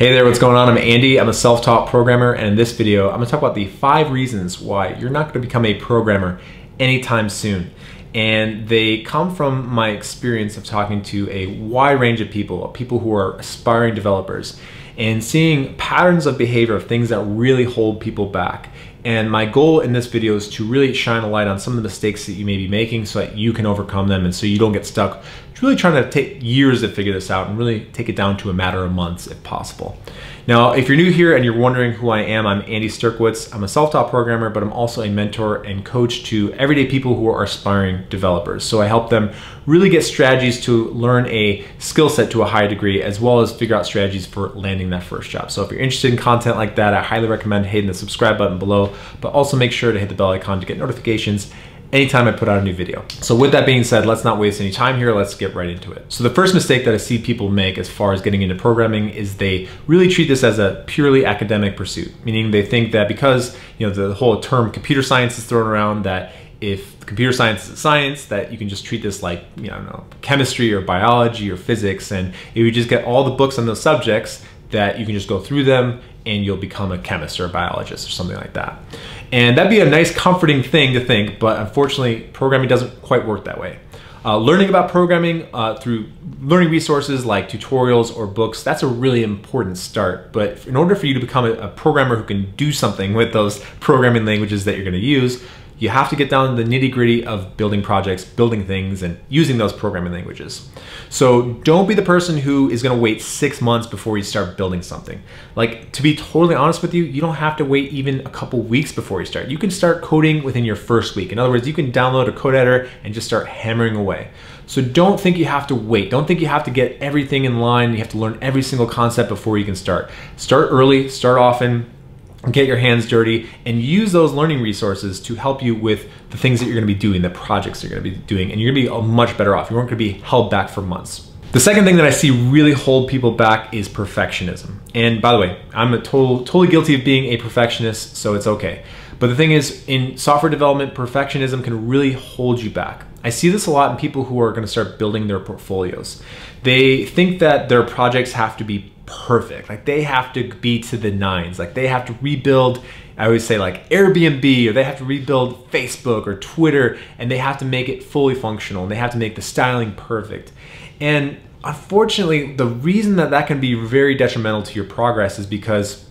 Hey there, what's going on? I'm Andy. I'm a self-taught programmer, and in this video, I'm gonna talk about the five reasons why you're not gonna become a programmer anytime soon. And they come from my experience of talking to a wide range of people, people who are aspiring developers, and seeing patterns of behavior of things that really hold people back. And my goal in this video is to really shine a light on some of the mistakes that you may be making so that you can overcome them and so you don't get stuck really trying to take years to figure this out and really take it down to a matter of months if possible. Now, if you're new here and you're wondering who I am, I'm Andy Sterkowitz. I'm a self-taught programmer, but I'm also a mentor and coach to everyday people who are aspiring developers. So I help them really get strategies to learn a skill set to a high degree, as well as figure out strategies for landing that first job. So if you're interested in content like that, I highly recommend hitting the subscribe button below, but also make sure to hit the bell icon to get notifications anytime I put out a new video. So with that being said, let's not waste any time here. Let's get right into it. So the first mistake that I see people make as far as getting into programming is they really treat this as a purely academic pursuit, meaning they think that because, you know, the whole term computer science is thrown around that if computer science is a science that you can just treat this like you know chemistry or biology or physics and if you just get all the books on those subjects that you can just go through them and you'll become a chemist or a biologist or something like that. And that'd be a nice comforting thing to think, but unfortunately programming doesn't quite work that way. Uh, learning about programming uh, through learning resources like tutorials or books, that's a really important start. But in order for you to become a, a programmer who can do something with those programming languages that you're gonna use, you have to get down to the nitty gritty of building projects, building things, and using those programming languages. So don't be the person who is gonna wait six months before you start building something. Like, to be totally honest with you, you don't have to wait even a couple weeks before you start. You can start coding within your first week. In other words, you can download a code editor and just start hammering away. So don't think you have to wait. Don't think you have to get everything in line. You have to learn every single concept before you can start. Start early, start often, get your hands dirty and use those learning resources to help you with the things that you're going to be doing, the projects you're going to be doing, and you're going to be uh, much better off. You aren't going to be held back for months. The second thing that I see really hold people back is perfectionism. And by the way, I'm a total, totally guilty of being a perfectionist, so it's okay. But the thing is, in software development, perfectionism can really hold you back. I see this a lot in people who are going to start building their portfolios. They think that their projects have to be perfect. Like they have to be to the nines. Like they have to rebuild, I always say like Airbnb or they have to rebuild Facebook or Twitter and they have to make it fully functional and they have to make the styling perfect. And unfortunately, the reason that that can be very detrimental to your progress is because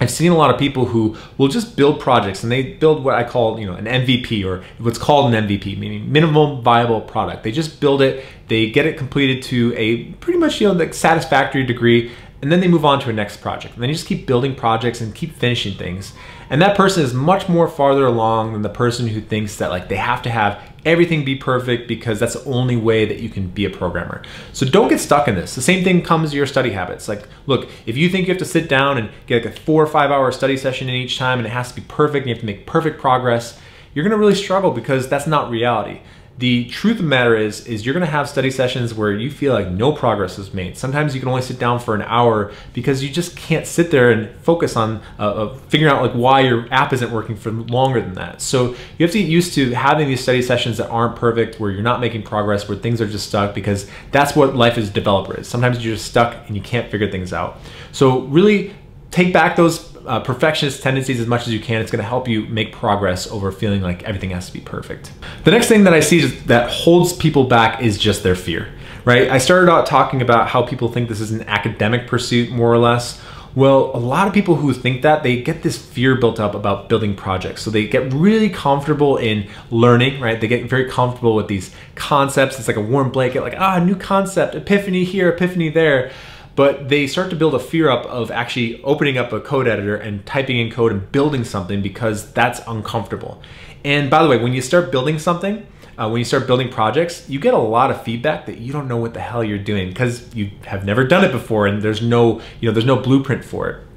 I've seen a lot of people who will just build projects and they build what I call, you know, an MVP or what's called an MVP, meaning minimum viable product. They just build it, they get it completed to a pretty much, you know, the satisfactory degree and then they move on to a next project. And then you just keep building projects and keep finishing things. And that person is much more farther along than the person who thinks that like they have to have everything be perfect because that's the only way that you can be a programmer. So don't get stuck in this. The same thing comes to your study habits. Like, look, if you think you have to sit down and get like a four or five hour study session in each time and it has to be perfect and you have to make perfect progress, you're gonna really struggle because that's not reality the truth of the matter is is you're going to have study sessions where you feel like no progress is made. Sometimes you can only sit down for an hour because you just can't sit there and focus on uh, uh, figuring out like why your app isn't working for longer than that. So you have to get used to having these study sessions that aren't perfect where you're not making progress where things are just stuck because that's what life as a developer is. Sometimes you're just stuck and you can't figure things out. So really take back those uh, perfectionist tendencies as much as you can. It's going to help you make progress over feeling like everything has to be perfect. The next thing that I see that holds people back is just their fear, right? I started out talking about how people think this is an academic pursuit, more or less. Well, a lot of people who think that, they get this fear built up about building projects. So they get really comfortable in learning, right? They get very comfortable with these concepts. It's like a warm blanket, like, ah, new concept, epiphany here, epiphany there but they start to build a fear up of actually opening up a code editor and typing in code and building something because that's uncomfortable. And by the way, when you start building something, uh, when you start building projects, you get a lot of feedback that you don't know what the hell you're doing because you have never done it before and there's no, you know, there's no blueprint for it.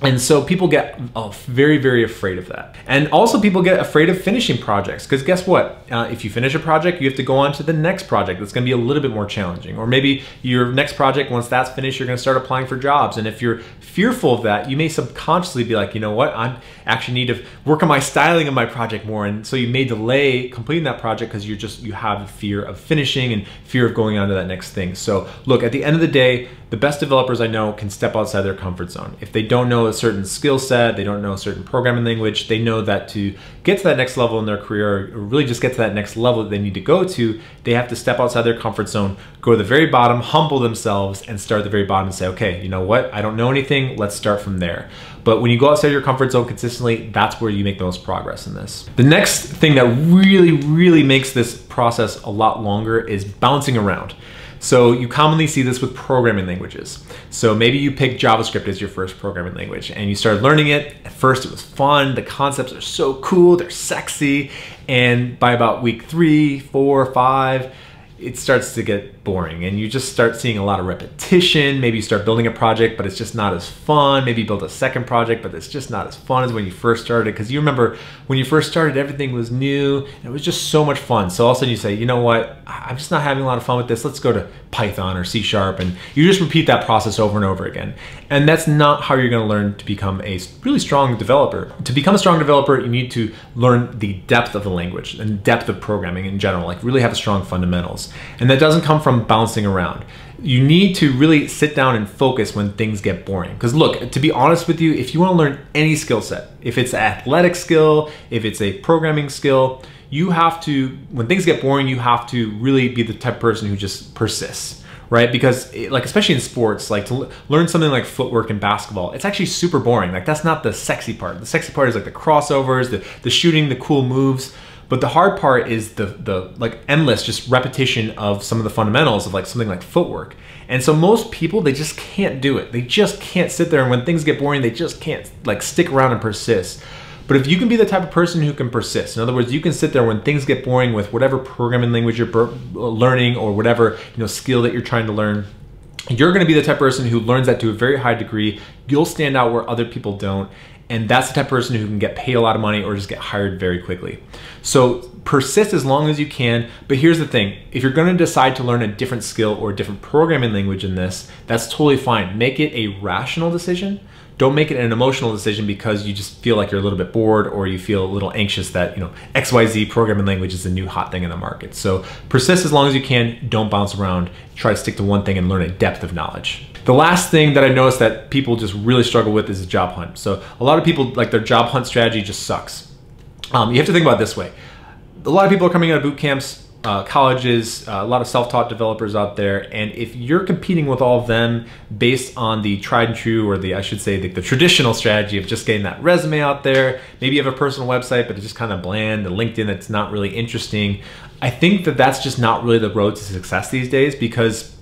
And so people get uh, very, very afraid of that. And also people get afraid of finishing projects because guess what? Uh, if you finish a project, you have to go on to the next project that's gonna be a little bit more challenging. Or maybe your next project, once that's finished, you're gonna start applying for jobs. And if you're fearful of that, you may subconsciously be like, you know what, I actually need to work on my styling of my project more. And so you may delay completing that project because you're just, you have fear of finishing and fear of going on to that next thing. So look, at the end of the day, the best developers I know can step outside their comfort zone. If they don't know a certain skill set, they don't know a certain programming language, they know that to get to that next level in their career, or really just get to that next level that they need to go to, they have to step outside their comfort zone, go to the very bottom, humble themselves, and start at the very bottom and say, okay, you know what? I don't know anything. Let's start from there. But when you go outside your comfort zone consistently, that's where you make the most progress in this. The next thing that really, really makes this process a lot longer is bouncing around. So you commonly see this with programming languages. So maybe you pick JavaScript as your first programming language and you started learning it. At first it was fun, the concepts are so cool, they're sexy. And by about week three, four, five, it starts to get boring and you just start seeing a lot of repetition. Maybe you start building a project, but it's just not as fun. Maybe you build a second project, but it's just not as fun as when you first started. Because you remember when you first started, everything was new and it was just so much fun. So all of a sudden you say, you know what, I'm just not having a lot of fun with this. Let's go to Python or C Sharp. And you just repeat that process over and over again. And that's not how you're going to learn to become a really strong developer. To become a strong developer, you need to learn the depth of the language and depth of programming in general, like really have strong fundamentals. And that doesn't come from bouncing around. You need to really sit down and focus when things get boring. Because look, to be honest with you, if you want to learn any skill set, if it's an athletic skill, if it's a programming skill, you have to, when things get boring, you have to really be the type of person who just persists right? Because it, like especially in sports, like to learn something like footwork in basketball, it's actually super boring. Like that's not the sexy part. The sexy part is like the crossovers, the the shooting, the cool moves. But the hard part is the the like endless just repetition of some of the fundamentals of like something like footwork. And so most people they just can't do it. They just can't sit there and when things get boring, they just can't like stick around and persist. But if you can be the type of person who can persist, in other words, you can sit there when things get boring with whatever programming language you're uh, learning or whatever you know skill that you're trying to learn, you're going to be the type of person who learns that to a very high degree. You'll stand out where other people don't, and that's the type of person who can get paid a lot of money or just get hired very quickly. So persist as long as you can. But here's the thing if you're going to decide to learn a different skill or a different programming language in this, that's totally fine. Make it a rational decision. Don't make it an emotional decision because you just feel like you're a little bit bored or you feel a little anxious that, you know, XYZ programming language is a new hot thing in the market. So persist as long as you can. Don't bounce around. Try to stick to one thing and learn a depth of knowledge. The last thing that I noticed that people just really struggle with is a job hunt. So a lot of people, like their job hunt strategy just sucks. Um, you have to think about this way. A lot of people are coming out of boot camps, uh, colleges, uh, a lot of self-taught developers out there, and if you're competing with all of them based on the tried and true, or the I should say the, the, traditional strategy of just getting that resume out there, maybe you have a personal website, but it's just kind of bland, the LinkedIn that's not really interesting. I think that that's just not really the road to success these days because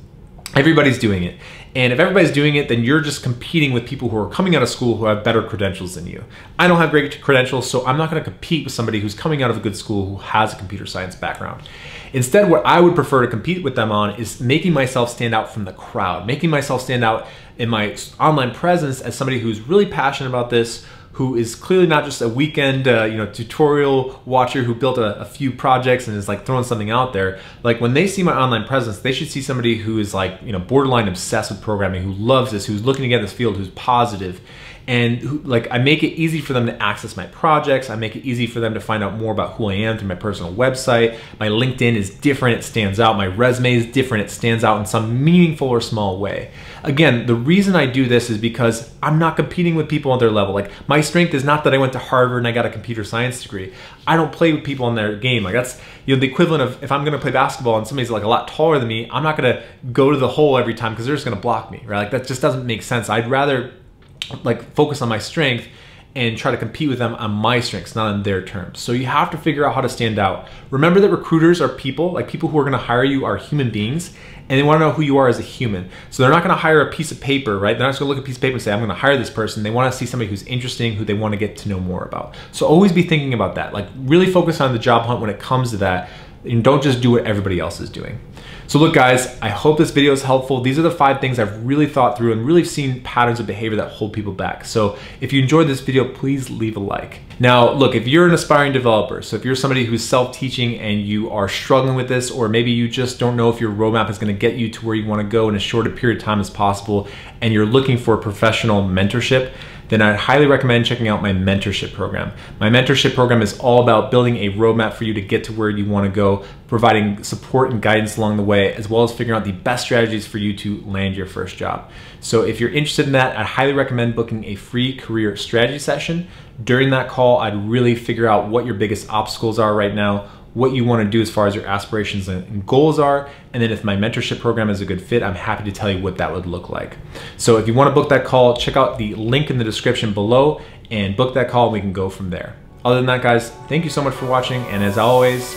everybody's doing it. And if everybody's doing it, then you're just competing with people who are coming out of school who have better credentials than you. I don't have great credentials, so I'm not going to compete with somebody who's coming out of a good school who has a computer science background. Instead, what I would prefer to compete with them on is making myself stand out from the crowd, making myself stand out in my online presence as somebody who's really passionate about this, who is clearly not just a weekend uh, you know tutorial watcher who built a, a, few projects and is like throwing something out there. Like when they see my online presence they should see somebody who is like you know borderline obsessed with programming who loves this who's looking to get this field who's positive and like I make it easy for them to access my projects. I make it easy for them to find out more about who I am through my personal website. My LinkedIn is different, it stands out. My resume is different, it stands out in some meaningful or small way. Again, the reason I do this is because I'm not competing with people on their level. Like my strength is not that I went to Harvard and I got a computer science degree. I don't play with people on their game. Like that's you know the equivalent of if I'm gonna play basketball and somebody's like a lot taller than me, I'm not gonna go to the hole every time because they're just gonna block me, right? Like that just doesn't make sense. I'd rather like focus on my strength and try to compete with them on my strengths, not on their terms. So you have to figure out how to stand out. Remember that recruiters are people, like people who are gonna hire you are human beings, and they wanna know who you are as a human. So they're not gonna hire a piece of paper, right? They're not just gonna look at a piece of paper and say, I'm gonna hire this person. They wanna see somebody who's interesting, who they wanna get to know more about. So always be thinking about that. Like really focus on the job hunt when it comes to that, and don't just do what everybody else is doing. So look guys, I hope this video is helpful. These are the five things I've really thought through and really seen patterns of behavior that hold people back. So if you enjoyed this video, please leave a like. Now look, if you're an aspiring developer, so if you're somebody who's self-teaching and you are struggling with this, or maybe you just don't know if your roadmap is gonna get you to where you wanna go in as short a period of time as possible, and you're looking for professional mentorship, then I'd highly recommend checking out my mentorship program. My mentorship program is all about building a roadmap for you to get to where you want to go, providing support and guidance along the way, as well as figuring out the best strategies for you to land your first job. So if you're interested in that, I highly recommend booking a free career strategy session. During that call, I'd really figure out what your biggest obstacles are right now, what you want to do as far as your aspirations and goals are. And then if my mentorship program is a good fit, I'm happy to tell you what that would look like. So if you want to book that call, check out the link in the description below and book that call. And we can go from there. Other than that, guys, thank you so much for watching. And as always,